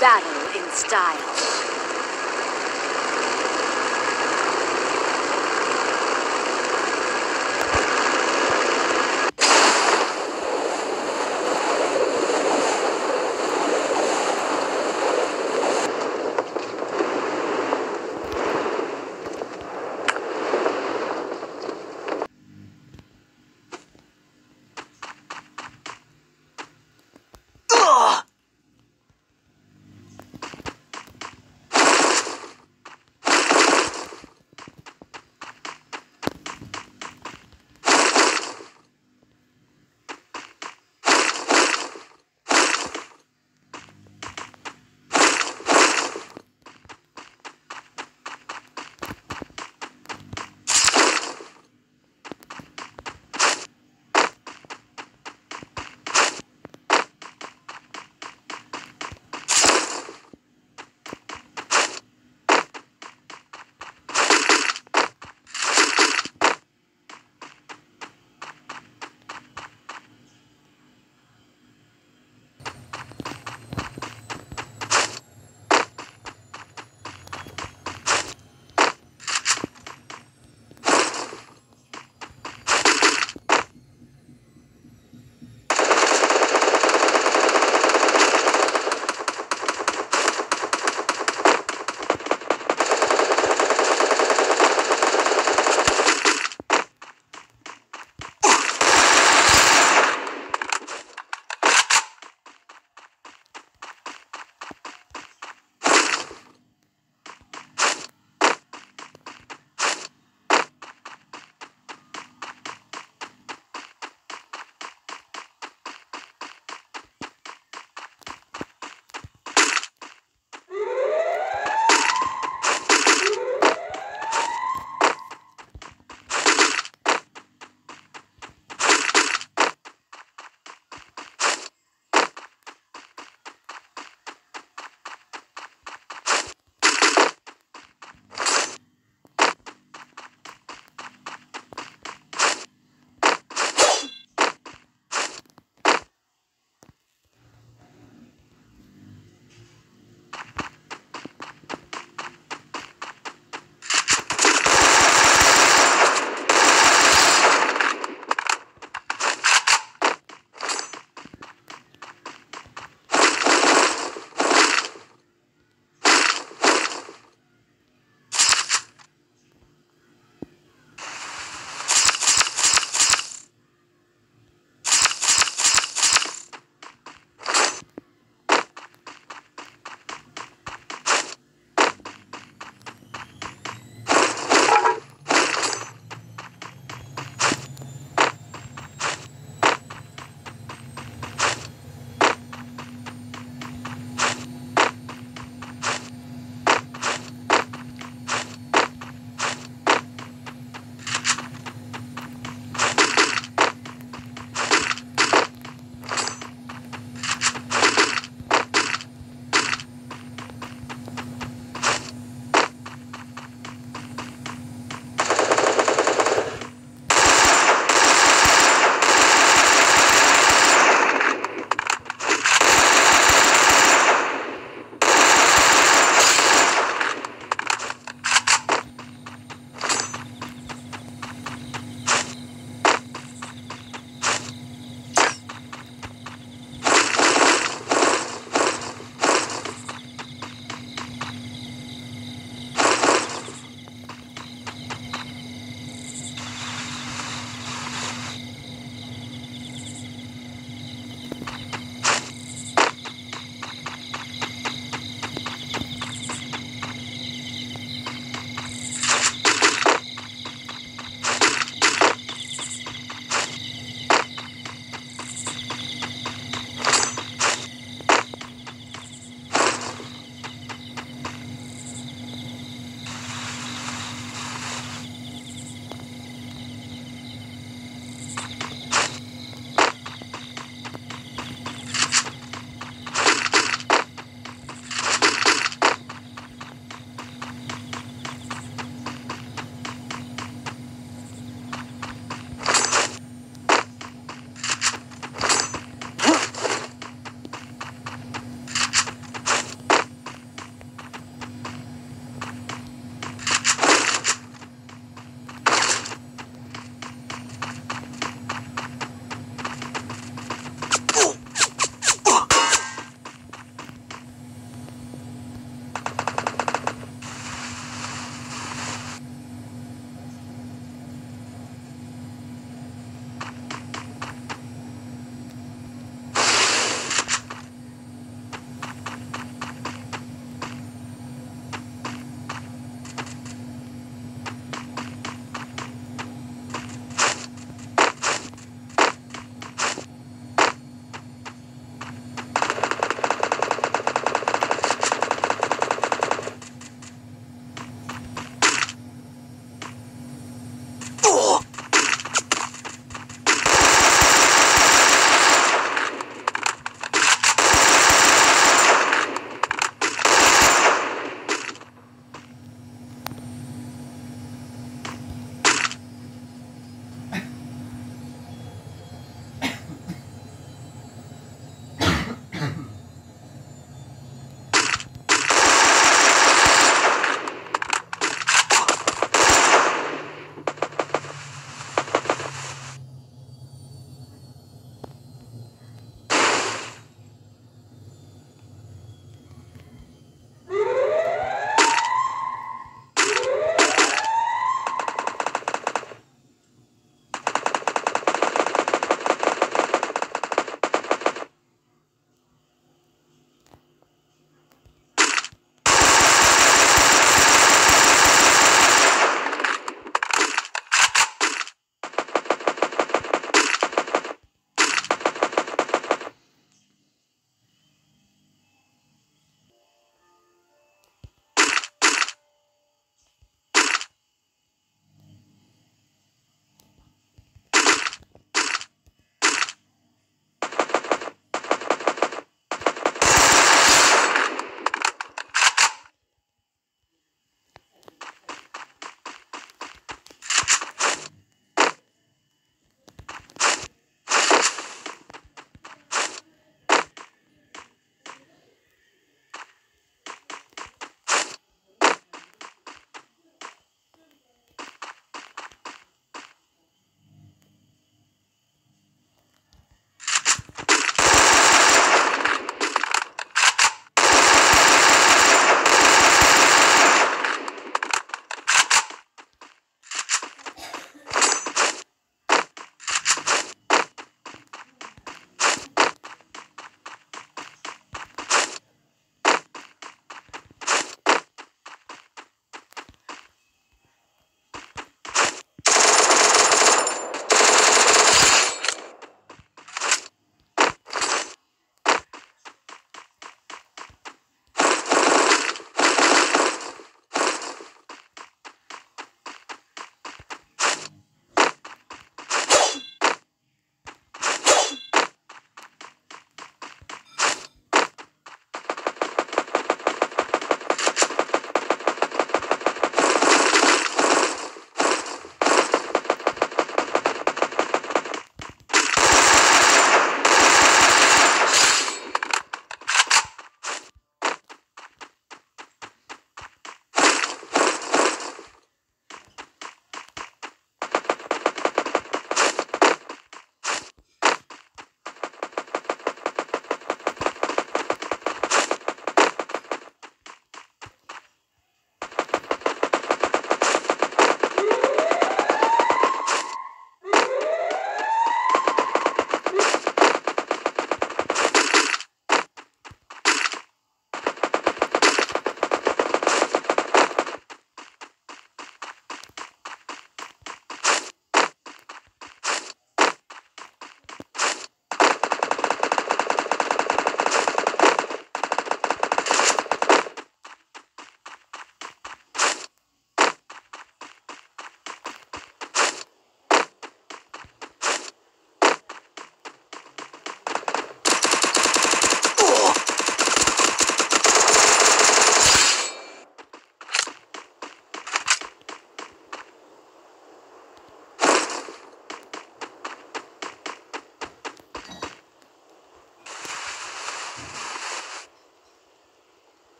Battle in style.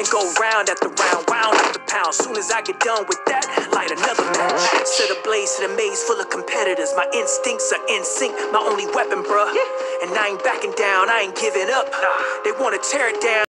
And go round after round, round after pound. Soon as I get done with that, light another match. Set a blaze to the maze full of competitors. My instincts are in sync, my only weapon, bruh. And I ain't backing down, I ain't giving up. They wanna tear it down.